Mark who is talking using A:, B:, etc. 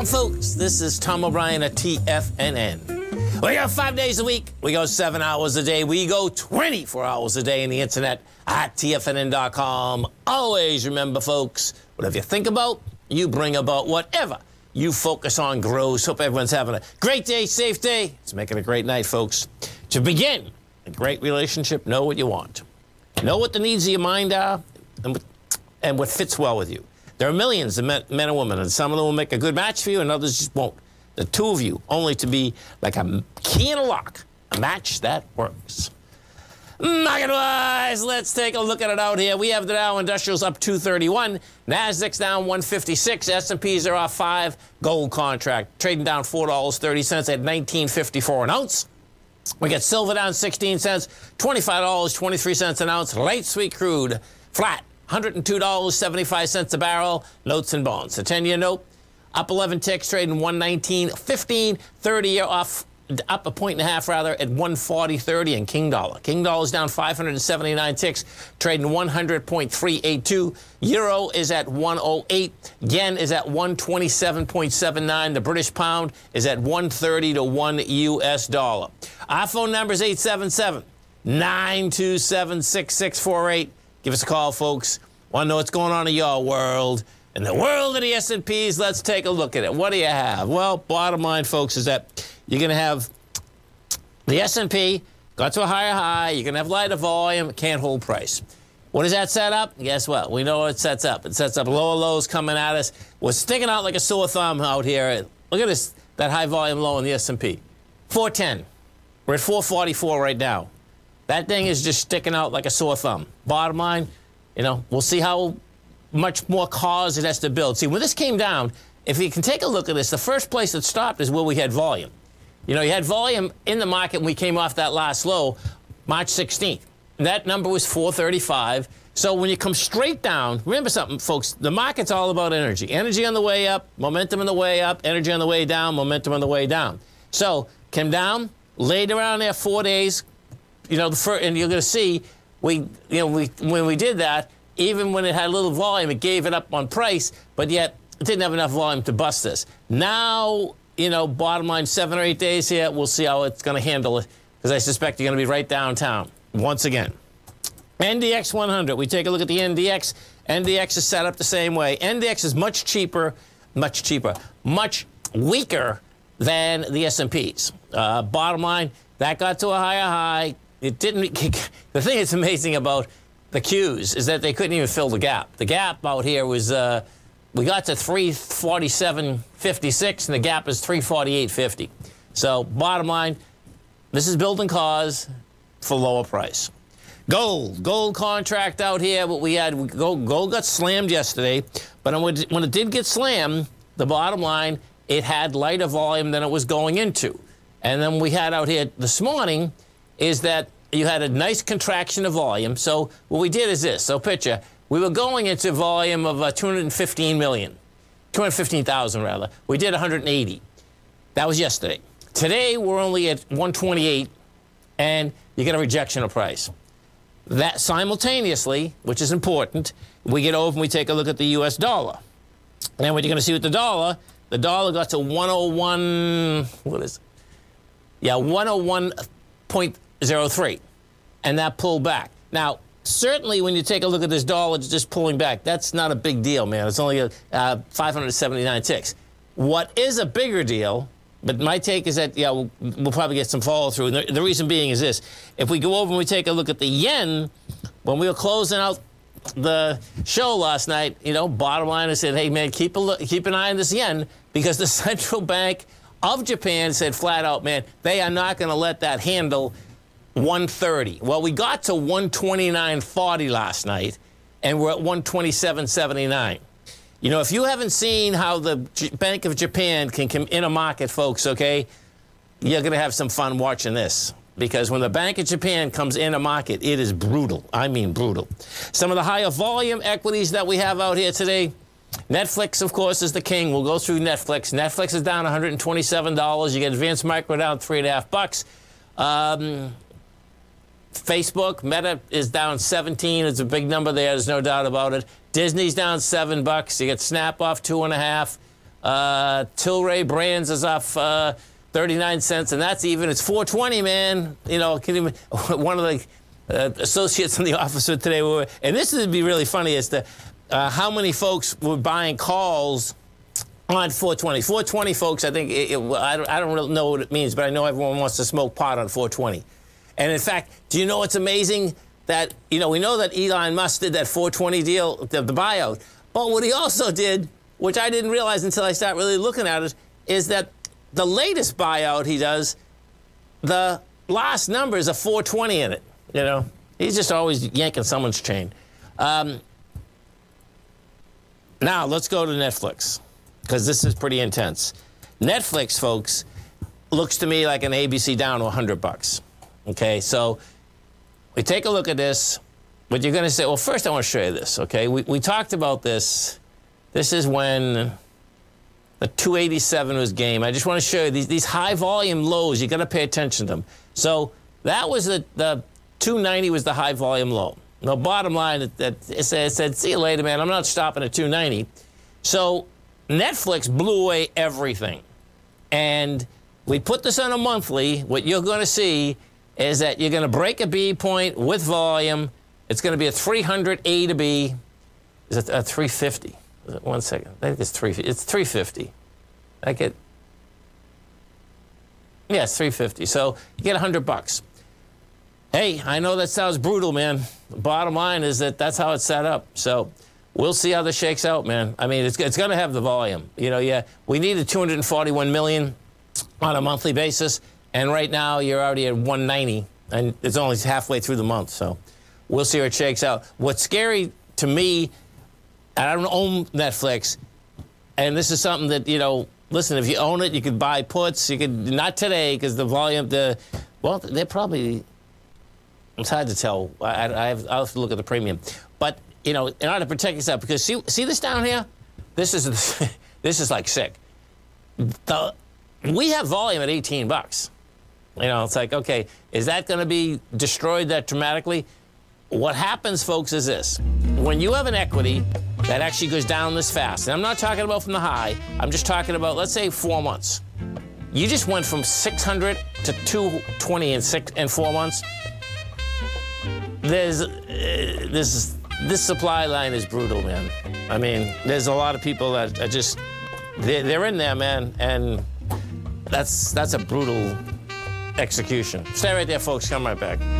A: Welcome, folks. This is Tom O'Brien at TFNN. We go five days a week. We go seven hours a day. We go 24 hours a day on the internet at TFNN.com. Always remember, folks, whatever you think about, you bring about whatever you focus on grows. Hope everyone's having a great day, safe day. Let's make it a great night, folks. To begin a great relationship, know what you want. Know what the needs of your mind are and what fits well with you. There are millions of men, and women, and some of them will make a good match for you, and others just won't. The two of you only to be like a key in a lock, a match that works. Market wise, let's take a look at it out here. We have the Dow Industrials up 231, Nasdaq's down 156, S&Ps are off 5, gold contract trading down $4.30 at 19.54 an ounce. We get silver down 16 cents, $25.23 an ounce. Light sweet crude flat, $102.75 a barrel. Notes and bonds. The 10 year note up 11 ticks, trading 119.15. 30 year off up a point and a half rather at 140.30 and King Dollar. King Dollar is down 579 ticks, trading 100.382. Euro is at 108. Yen is at 127.79. The British pound is at 130 to 1 US dollar. Our phone number is 877 927 6648. Give us a call, folks. Want to know what's going on in your world? In the world of the S&Ps, let's take a look at it. What do you have? Well, bottom line, folks, is that you're going to have the S&P got to a higher high. You're going to have lighter volume. Can't hold price. What does that set up? Guess what? We know what it sets up. It sets up lower lows coming at us. We're sticking out like a sore thumb out here. Look at this, that high volume low in the S&P. 410. We're at 444 right now. That thing is just sticking out like a sore thumb. Bottom line, you know, we'll see how much more cause it has to build. See, when this came down, if you can take a look at this, the first place that stopped is where we had volume. You know, you had volume in the market when we came off that last low, March 16th. That number was 435. So when you come straight down, remember something, folks, the market's all about energy. Energy on the way up, momentum on the way up, energy on the way down, momentum on the way down. So came down, laid around there four days, you know, the first, and you're going to see, we, you know, we, when we did that, even when it had a little volume, it gave it up on price, but yet it didn't have enough volume to bust this. Now you know, bottom line, seven or eight days here. We'll see how it's going to handle it because I suspect you're going to be right downtown once again. NDX 100. We take a look at the NDX. NDX is set up the same way. NDX is much cheaper, much cheaper, much weaker than the S&Ps. Uh, bottom line, that got to a higher high. It didn't. The thing that's amazing about the Qs is that they couldn't even fill the gap. The gap out here was. Uh, we got to 347.56 and the gap is 348.50. So bottom line, this is building cause for lower price. Gold, gold contract out here. What we had, gold, gold got slammed yesterday, but when it did get slammed, the bottom line, it had lighter volume than it was going into. And then we had out here this morning is that you had a nice contraction of volume. So what we did is this. So picture, we were going into volume of uh, 215 million, 215,000 rather. We did 180. That was yesterday. Today we're only at 128, and you get a rejection of price. That simultaneously, which is important, we get over and we take a look at the U.S. dollar. And what you're going to see with the dollar, the dollar got to 101. What is it? Yeah, 101.03, and that pulled back. Now certainly when you take a look at this dollar just pulling back, that's not a big deal, man. It's only a, uh, 579 ticks. What is a bigger deal, but my take is that, yeah, we'll, we'll probably get some follow through. The, the, reason being is this if we go over and we take a look at the yen, when we were closing out the show last night, you know, bottom line, I said, hey, man, keep, a look, keep an eye on this yen because the central bank of Japan said flat out, man, they are not going to let that handle 130. Well, we got to 129.40 last night, and we're at 127.79. You know, if you haven't seen how the Bank of Japan can come in a market, folks, okay, you're going to have some fun watching this. Because when the Bank of Japan comes in a market, it is brutal. I mean, brutal. Some of the higher volume equities that we have out here today. Netflix, of course, is the king. We'll go through Netflix. Netflix is down $127. You get Advanced Micro down three and a half bucks. Um, Facebook, Meta is down 17. It's a big number there. There's no doubt about it. Disney's down seven bucks. You get Snap off two and a half. Uh, Tilray Brands is off uh, 39 cents, and that's even. It's 420, man. You know, can even, one of the uh, associates in the office today were, and this would be really funny as to uh, how many folks were buying calls on 420. 420, folks, I think, it, it, I, don't, I don't really know what it means, but I know everyone wants to smoke pot on 420. And in fact, do you know what's amazing? That, you know, we know that Elon Musk did that 420 deal, the, the buyout. But what he also did, which I didn't realize until I started really looking at it, is that the latest buyout he does, the last number is a 420 in it. You know, he's just always yanking someone's chain. Um, now let's go to Netflix because this is pretty intense. Netflix, folks, looks to me like an ABC down to 100 bucks. Okay, so we take a look at this. But you're going to say, well, first I want to show you this. Okay, we, we talked about this. This is when the 287 was game. I just want to show you these, these high volume lows. You got to pay attention to them. So that was the, the 290 was the high volume low. No, bottom line, it, it, said, it said, see you later, man. I'm not stopping at 290. So Netflix blew away everything. And we put this on a monthly. What you're going to see is that you're going to break a B point with volume. It's going to be a 300 A to B. Is it a 350? One second. I think it's 350. It's 350. I get. Yeah, it's 350. So you get 100 bucks. Hey, I know that sounds brutal, man. The bottom line is that that's how it's set up. So we'll see how this shakes out, man. I mean, it's, it's going to have the volume. You know, yeah, we needed 241 million on a monthly basis, and right now you're already at 190, and it's only halfway through the month. So we'll see how it shakes out. What's scary to me, I don't own Netflix, and this is something that you know. Listen, if you own it, you could buy puts. You could not today because the volume, the well, they're probably it's hard to tell. I, I have, I'll have to look at the premium. But, you know, in order to protect yourself, because see, see this down here? This is, this is like sick. The, we have volume at 18 bucks. You know, it's like, okay, is that going to be destroyed that dramatically? What happens, folks, is this. When you have an equity that actually goes down this fast, and I'm not talking about from the high, I'm just talking about, let's say, four months. You just went from 600 to 220 in, six, in four months there's uh, this this supply line is brutal, man. I mean, there's a lot of people that are just they're, they're in there, man, and that's that's a brutal execution. Stay right there, folks. Come right back.